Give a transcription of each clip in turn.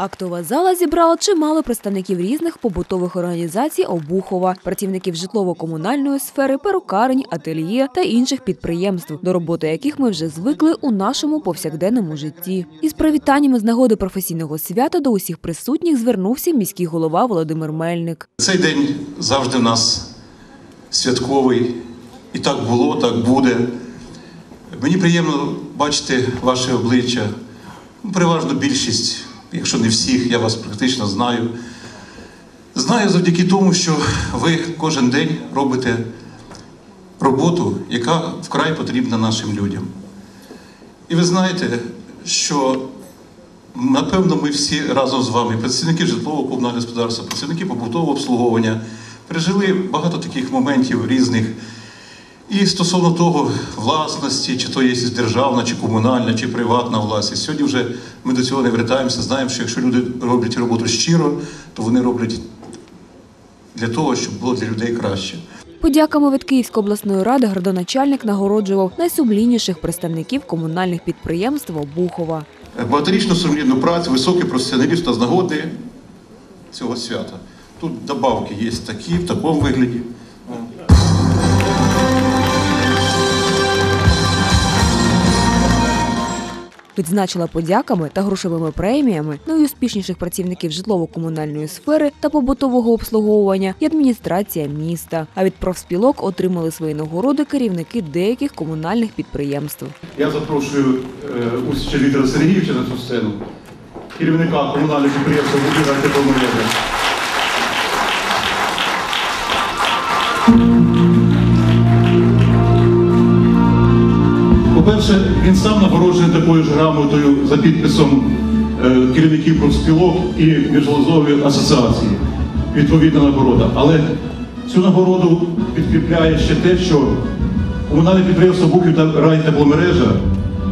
Актова зала зібрала чимало представників різних побутових організацій Обухова, працівників житлово-комунальної сфери, перукарень, ательє та інших підприємств, до роботи яких ми вже звикли у нашому повсякденному житті. Із привітаннями з нагоди професійного свята до усіх присутніх звернувся міський голова Володимир Мельник. Цей день завжди в нас святковий. І так було, так буде. Мені приємно бачити ваше обличчя. Ну, Переважно більшість, якщо не всіх, я вас практично знаю. Знаю завдяки тому, що ви кожен день робите роботу, яка вкрай потрібна нашим людям. І ви знаєте, що Напевно, ми всі разом з вами, працівники житлового комунального господарства, працівники побутового обслуговування, пережили багато таких моментів різних. І стосовно того власності, чи то є державна, чи комунальна, чи приватна власність. Сьогодні вже ми до цього не вертаємося, знаємо, що якщо люди роблять роботу щиро, то вони роблять для того, щоб було для людей краще. Подяками від Київської обласної ради градоначальник нагороджував найсумлінніших представників комунальних підприємств Обухова. Багаторічну сумлінну працю, високий професіоналіст з нагоди цього свята. Тут добавки є такі, в такому вигляді. Відзначила подяками та грошовими преміями найуспішніших працівників житлово-комунальної сфери та побутового обслуговування і адміністрація міста. А від профспілок отримали свої нагороди керівники деяких комунальних підприємств. Я запрошую е, Усича Віктора Сергійовича на цю сцену, керівника комунального підприємства «Будинок тепломережа». По-перше, він сам нагороджений такою ж грамотою за підписом е, керівників профспілок і міжгалузової асоціації. Відповідна нагорода. Але цю нагороду підкріпляє ще те, що комунальне підприємство Бухів та райтепломережа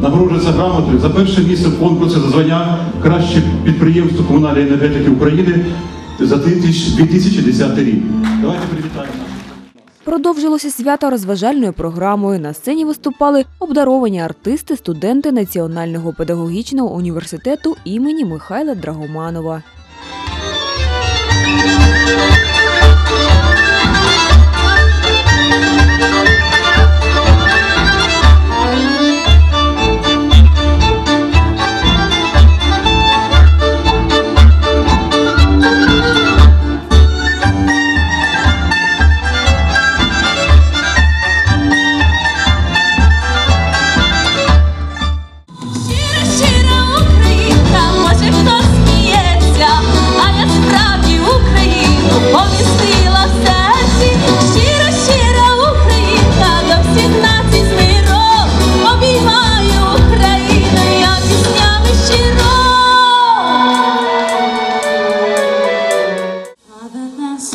нагороджується грамотою за перше місце в конкурсі за звання краще підприємство комунальної енергетики України за 2010 рік. Давайте привітаємо. Продовжилося свято розважальною програмою. На сцені виступали обдаровані артисти, студенти Національного педагогічного університету імені Михайла Драгоманова.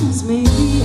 questions maybe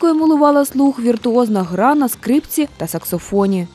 музикою милувала слух віртуозна гра на скрипці та саксофоні.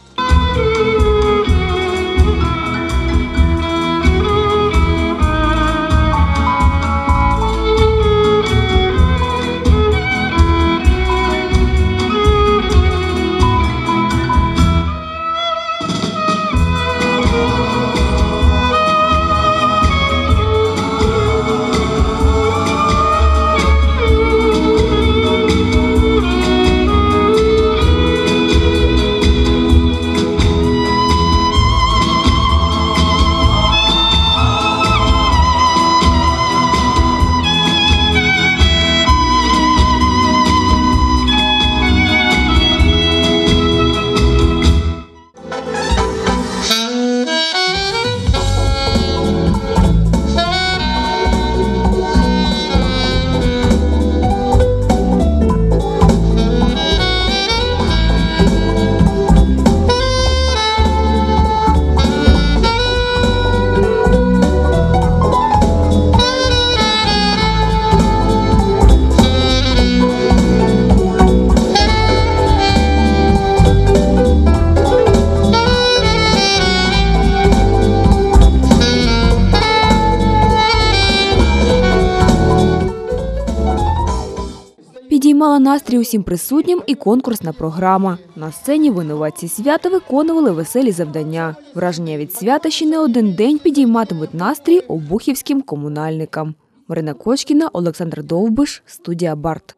Підняла настрій усім присутнім і конкурсна програма. На сцені винуватці свята виконували веселі завдання. Враження від свята ще не один день підійматимуть настрій обухівським комунальникам. Марина Кочкіна, Олександр Довбиш, студія Барт.